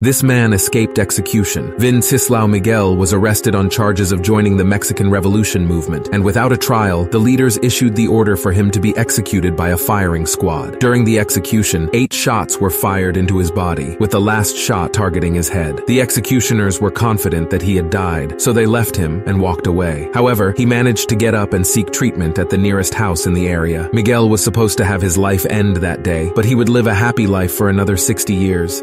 This man escaped execution. Wenceslao Moguel was arrested on charges of joining the Mexican Revolution movement, and without a trial, the leaders issued the order for him to be executed by a firing squad. During the execution, eight shots were fired into his body, with the last shot targeting his head. The executioners were confident that he had died, so they left him and walked away. However, he managed to get up and seek treatment at the nearest house in the area. Moguel was supposed to have his life end that day, but he would live a happy life for another 60 years.